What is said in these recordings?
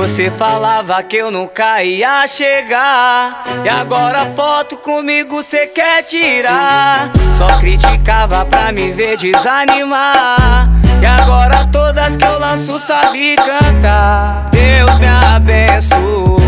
Você falava que eu nunca ia chegar. E agora foto comigo cê quer tirar. Só criticava pra me ver desanimar. E agora todas que eu lanço sabe cantar. Deus me abençoou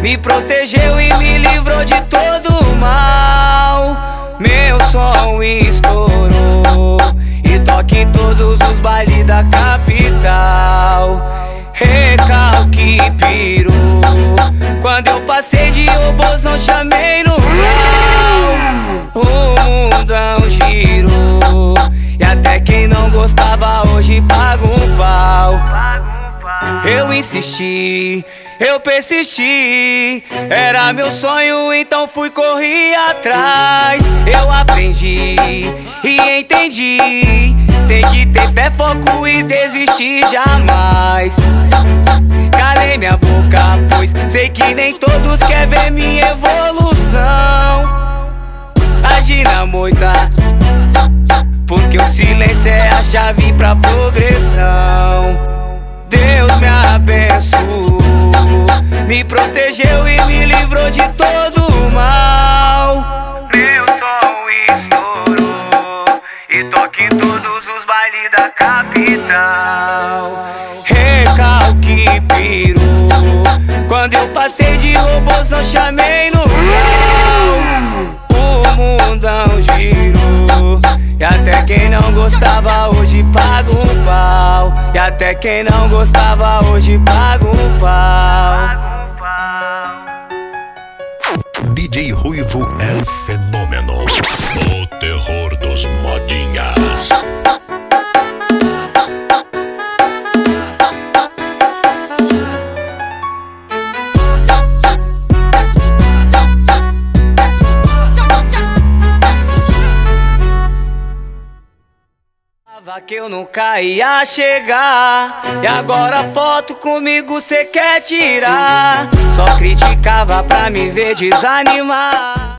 Me protegeu e me livrou de todo mal. Meu som estourou E toque em todos os bailes da capital recalque pirou. Quando eu passei de obosão chamei no grau O mundão girou Eu insisti, eu persisti. Era meu sonho, então fui correr atrás. Eu aprendi e entendi. Tem que ter fé, foco e desistir jamais. Calei minha boca, pois sei que nem todos querem ver minha evolução. Agir na moita Porque o silêncio é a chave pra progressão Me protegeu e me livrou de todo o mal. Meu som estourou E toque todos os bailes da capital. Recalque pirou. Quando eu passei de robôzão chamei no O mundão girou. E até quem não gostava hoje pau E até quem não gostava hoje paga um pau DJ Ruivo é o fenômeno. Falava que eu nunca ia chegar. E agora foto comigo cê quer tirar. Só criticava pra me ver desanimar